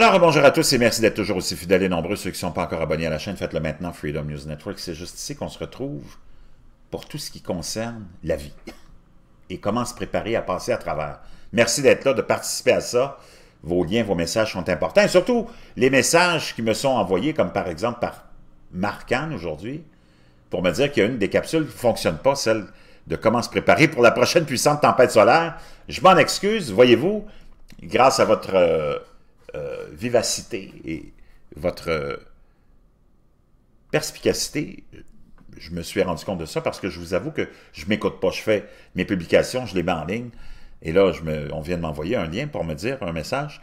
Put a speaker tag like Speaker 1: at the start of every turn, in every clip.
Speaker 1: Alors, bonjour à tous et merci d'être toujours aussi fidèles et nombreux. Ceux qui ne sont pas encore abonnés à la chaîne, faites-le maintenant, Freedom News Network. C'est juste ici qu'on se retrouve pour tout ce qui concerne la vie et comment se préparer à passer à travers. Merci d'être là, de participer à ça. Vos liens, vos messages sont importants. Et surtout, les messages qui me sont envoyés, comme par exemple par Marcan aujourd'hui, pour me dire qu'il y a une des capsules qui ne fonctionne pas, celle de comment se préparer pour la prochaine puissante tempête solaire. Je m'en excuse, voyez-vous, grâce à votre... Euh, euh, vivacité et votre perspicacité, je me suis rendu compte de ça parce que je vous avoue que je ne m'écoute pas. Je fais mes publications, je les mets en ligne. Et là, on vient de m'envoyer un lien pour me dire, un message,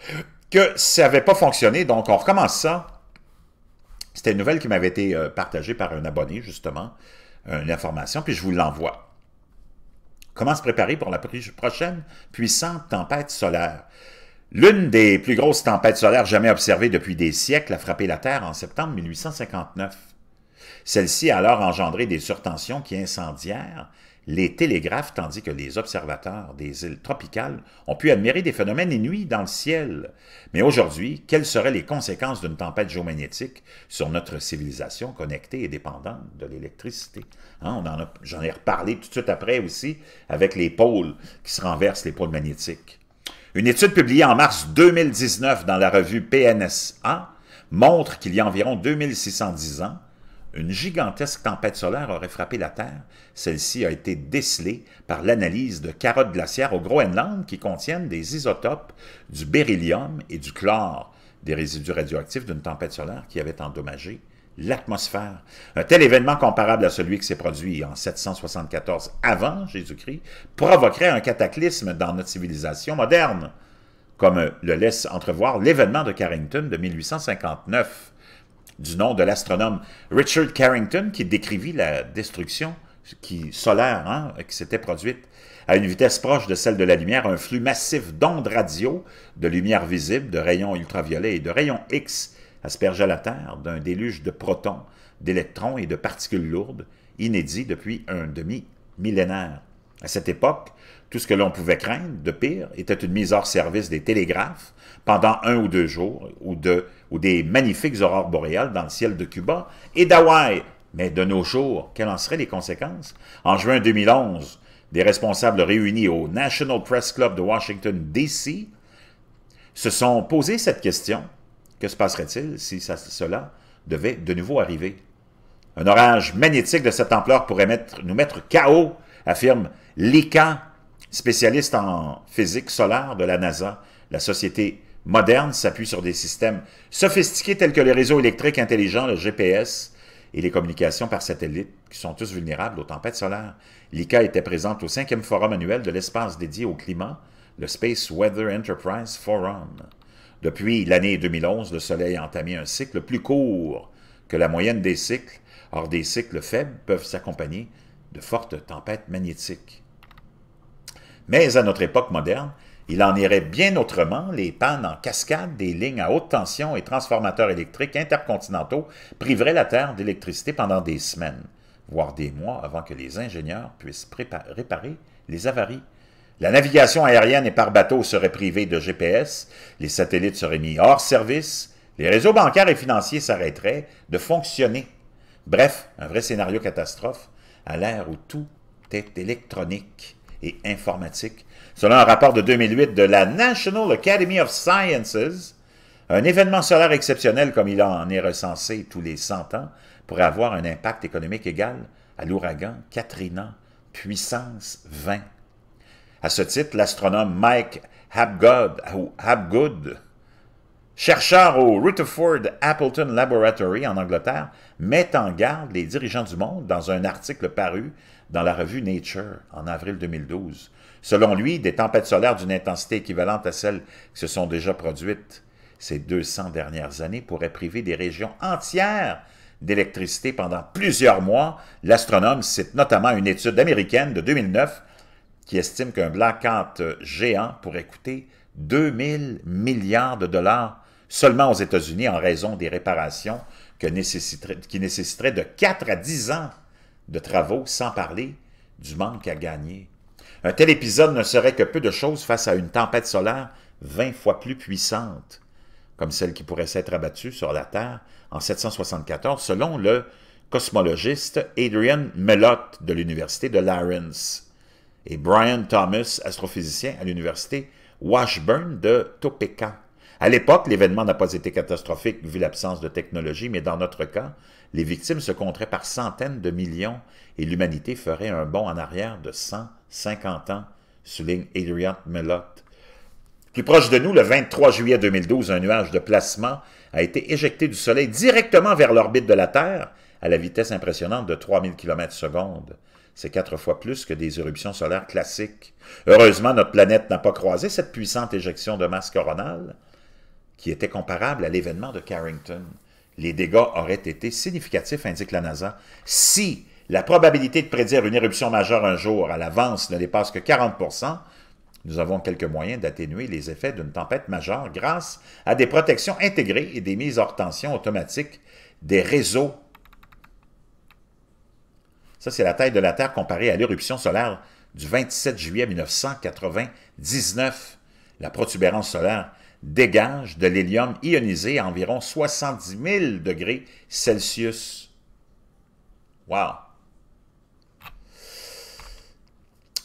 Speaker 1: que ça n'avait pas fonctionné. Donc, on recommence ça. C'était une nouvelle qui m'avait été euh, partagée par un abonné, justement, une information, puis je vous l'envoie. Comment se préparer pour la prochaine? Puissante tempête solaire? L'une des plus grosses tempêtes solaires jamais observées depuis des siècles a frappé la Terre en septembre 1859. Celle-ci a alors engendré des surtensions qui incendièrent les télégraphes, tandis que les observateurs des îles tropicales ont pu admirer des phénomènes inouïs dans le ciel. Mais aujourd'hui, quelles seraient les conséquences d'une tempête géomagnétique sur notre civilisation connectée et dépendante de l'électricité? Hein, J'en ai reparlé tout de suite après aussi avec les pôles qui se renversent, les pôles magnétiques. Une étude publiée en mars 2019 dans la revue PNSA montre qu'il y a environ 2610 ans, une gigantesque tempête solaire aurait frappé la Terre. Celle-ci a été décelée par l'analyse de carottes glaciaires au Groenland qui contiennent des isotopes du beryllium et du chlore, des résidus radioactifs d'une tempête solaire qui avait endommagé l'atmosphère. Un tel événement comparable à celui qui s'est produit en 774 avant Jésus-Christ provoquerait un cataclysme dans notre civilisation moderne, comme le laisse entrevoir l'événement de Carrington de 1859, du nom de l'astronome Richard Carrington, qui décrivit la destruction solaire hein, qui s'était produite à une vitesse proche de celle de la lumière, un flux massif d'ondes radio, de lumière visible, de rayons ultraviolets et de rayons X aspergea la Terre d'un déluge de protons, d'électrons et de particules lourdes, inédit depuis un demi-millénaire. À cette époque, tout ce que l'on pouvait craindre de pire était une mise hors service des télégraphes pendant un ou deux jours, ou, ou des magnifiques aurores boréales dans le ciel de Cuba et d'Hawaï. Mais de nos jours, quelles en seraient les conséquences? En juin 2011, des responsables réunis au National Press Club de Washington, D.C., se sont posé cette question que se passerait-il si cela devait de nouveau arriver? Un orage magnétique de cette ampleur pourrait nous mettre KO, affirme Lika, spécialiste en physique solaire de la NASA. La société moderne s'appuie sur des systèmes sophistiqués tels que les réseaux électriques intelligents, le GPS et les communications par satellite, qui sont tous vulnérables aux tempêtes solaires. L'ICA était présente au cinquième forum annuel de l'espace dédié au climat, le Space Weather Enterprise Forum. Depuis l'année 2011, le Soleil a entamé un cycle plus court que la moyenne des cycles. Or, des cycles faibles peuvent s'accompagner de fortes tempêtes magnétiques. Mais à notre époque moderne, il en irait bien autrement. Les pannes en cascade des lignes à haute tension et transformateurs électriques intercontinentaux priveraient la Terre d'électricité pendant des semaines, voire des mois avant que les ingénieurs puissent réparer les avaries. La navigation aérienne et par bateau serait privée de GPS, les satellites seraient mis hors service, les réseaux bancaires et financiers s'arrêteraient de fonctionner. Bref, un vrai scénario catastrophe à l'ère où tout est électronique et informatique. Selon un rapport de 2008 de la National Academy of Sciences, un événement solaire exceptionnel comme il en est recensé tous les 100 ans pourrait avoir un impact économique égal à l'ouragan Katrina, puissance 20. À ce titre, l'astronome Mike Habgood, chercheur au Rutherford Appleton Laboratory en Angleterre, met en garde les dirigeants du monde dans un article paru dans la revue Nature en avril 2012. Selon lui, des tempêtes solaires d'une intensité équivalente à celles qui se sont déjà produites ces 200 dernières années pourraient priver des régions entières d'électricité pendant plusieurs mois. L'astronome cite notamment une étude américaine de 2009 qui estime qu'un blackout géant pourrait coûter 2000 milliards de dollars seulement aux États-Unis en raison des réparations qui nécessiteraient de 4 à 10 ans de travaux, sans parler du manque à gagner. Un tel épisode ne serait que peu de choses face à une tempête solaire 20 fois plus puissante. comme celle qui pourrait s'être abattue sur la Terre en 774, selon le cosmologiste Adrian Mellott de l'Université de Lawrence et Brian Thomas, astrophysicien à l'Université Washburn de Topeka. À l'époque, l'événement n'a pas été catastrophique vu l'absence de technologie, mais dans notre cas, les victimes se compteraient par centaines de millions et l'humanité ferait un bond en arrière de 150 ans, souligne Adrian Mellott. Plus proche de nous, le 23 juillet 2012, un nuage de plasma a été éjecté du Soleil directement vers l'orbite de la Terre à la vitesse impressionnante de 3000 km secondes. C'est quatre fois plus que des éruptions solaires classiques. Heureusement, notre planète n'a pas croisé cette puissante éjection de masse coronale, qui était comparable à l'événement de Carrington. Les dégâts auraient été significatifs, indique la NASA, si la probabilité de prédire une éruption majeure un jour à l'avance ne dépasse que 40% nous avons quelques moyens d'atténuer les effets d'une tempête majeure grâce à des protections intégrées et des mises hors tension automatiques des réseaux. Ça, c'est la taille de la Terre comparée à l'éruption solaire du 27 juillet 1999. La protubérance solaire dégage de l'hélium ionisé à environ 70 000 degrés Celsius. Wow!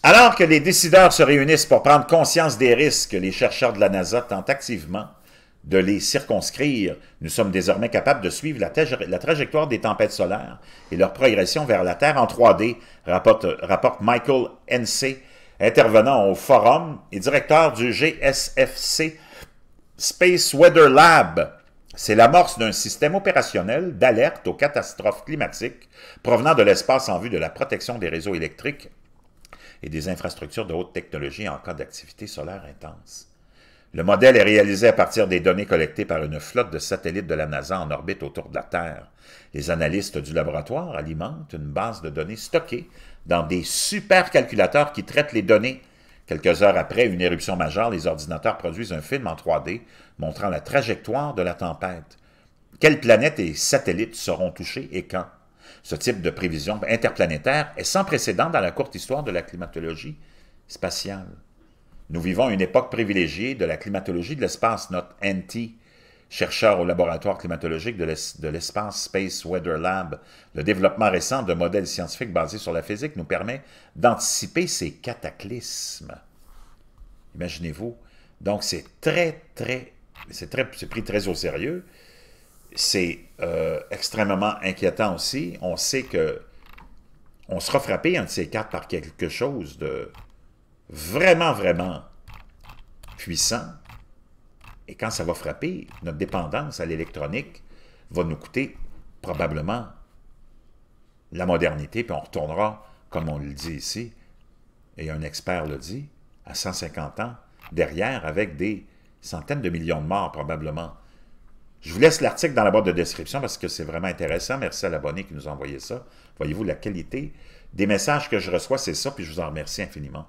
Speaker 1: Alors que les décideurs se réunissent pour prendre conscience des risques, les chercheurs de la NASA tentent activement de les circonscrire. Nous sommes désormais capables de suivre la, trajectoire des tempêtes solaires et leur progression vers la Terre en 3D, rapporte, rapporte Michael N.C., intervenant au forum et directeur du GSFC Space Weather Lab. C'est l'amorce d'un système opérationnel d'alerte aux catastrophes climatiques provenant de l'espace en vue de la protection des réseaux électriques et des infrastructures de haute technologie en cas d'activité solaire intense. Le modèle est réalisé à partir des données collectées par une flotte de satellites de la NASA en orbite autour de la Terre. Les analystes du laboratoire alimentent une base de données stockée dans des supercalculateurs qui traitent les données. Quelques heures après une éruption majeure, les ordinateurs produisent un film en 3D montrant la trajectoire de la tempête. Quelles planètes et satellites seront touchés et quand? Ce type de prévision interplanétaire est sans précédent dans la courte histoire de la climatologie spatiale. Nous vivons une époque privilégiée de la climatologie de l'espace, notre NT, chercheur au laboratoire climatologique de l'espace Space Weather Lab. Le développement récent de modèles scientifiques basés sur la physique nous permet d'anticiper ces cataclysmes. Imaginez-vous. Donc, c'est très, très, c'est pris très au sérieux c'est euh, extrêmement inquiétant aussi. On sait que on sera frappé, un de ces quatre, par quelque chose de vraiment, vraiment puissant. Et quand ça va frapper, notre dépendance à l'électronique va nous coûter probablement la modernité, puis on retournera, comme on le dit ici, et un expert le dit, à 150 ans derrière, avec des centaines de millions de morts probablement. Je vous laisse l'article dans la boîte de description parce que c'est vraiment intéressant. Merci à l'abonné qui nous a envoyé ça. Voyez-vous, la qualité des messages que je reçois, c'est ça, puis je vous en remercie infiniment.